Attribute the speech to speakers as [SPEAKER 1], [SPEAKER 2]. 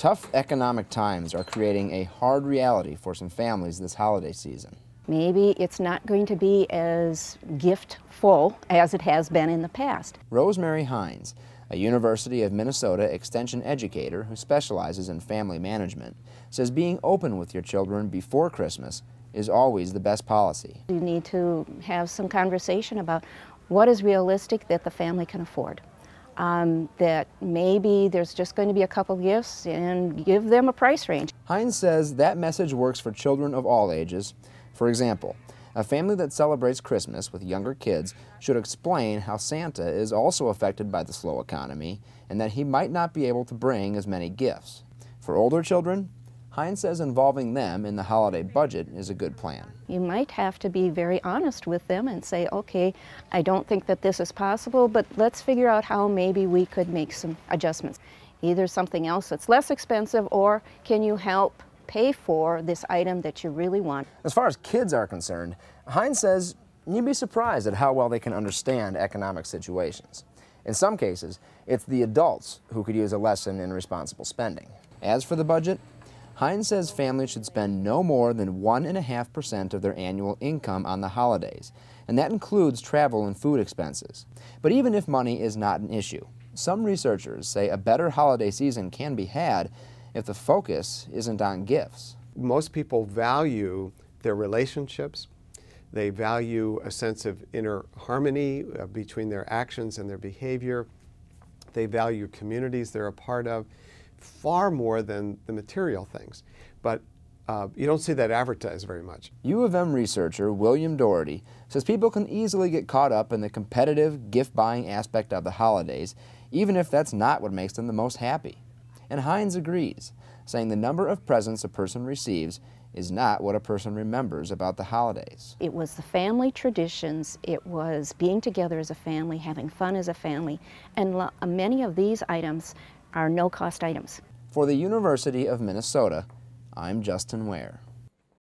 [SPEAKER 1] tough economic times are creating a hard reality for some families this holiday season.
[SPEAKER 2] Maybe it's not going to be as gift-full as it has been in the past.
[SPEAKER 1] Rosemary Heins, a University of Minnesota extension educator who specializes in family management, says being open with your children before Christmas is always the best policy.
[SPEAKER 2] You need to have some conversation about what is realistic that the family can afford. Um, that maybe there's just going to be a couple gifts and give them a price range.
[SPEAKER 1] Heins says that message works for children of all ages. For example, a family that celebrates Christmas with younger kids should explain how Santa is also affected by the slow economy and that he might not be able to bring as many gifts. For older children, Heins says involving them in the holiday budget is a good plan.
[SPEAKER 2] You might have to be very honest with them and say, okay, I don't think that this is possible, but let's figure out how maybe we could make some adjustments. Either something else that's less expensive or can you help pay for this item that you really want.
[SPEAKER 1] As far as kids are concerned, Heins says you'd be surprised at how well they can understand economic situations. In some cases, it's the adults who could use a lesson in responsible spending. As for the budget, Heins says families should spend no more than 1.5% of their annual income on the holidays, and that includes travel and food expenses. But even if money is not an issue, some researchers say a better holiday season can be had if the focus isn't on gifts.
[SPEAKER 3] Most people value their relationships. They value a sense of inner harmony uh, between their actions and their behavior. They value communities they're a part of far more than the material things. But uh, you don't see that advertised very much.
[SPEAKER 1] U of M researcher William Doherty says people can easily get caught up in the competitive gift buying aspect of the holidays, even if that's not what makes them the most happy. And Heins agrees, saying the number of presents a person receives is not what a person remembers about the holidays.
[SPEAKER 2] It was the family traditions, it was being together as a family, having fun as a family, and many of these items are no-cost items.
[SPEAKER 1] For the University of Minnesota, I'm Justin Ware.